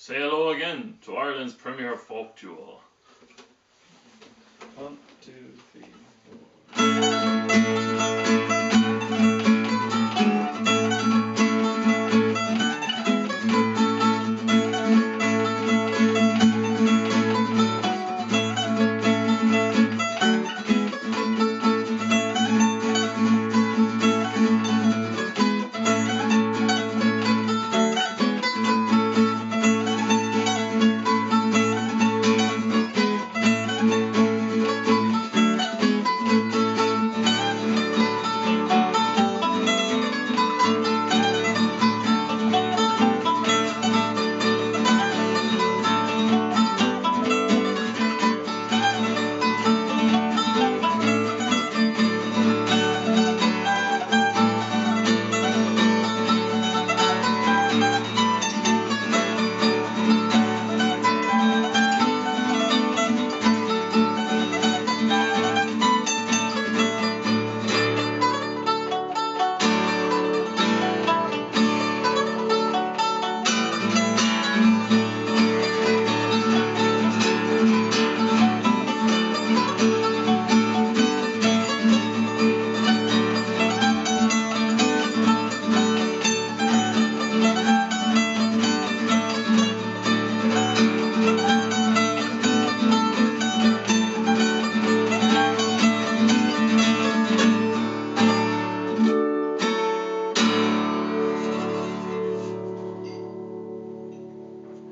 Say hello again to Ireland's premier folk duo. One, two.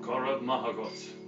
Gorod Mahagot.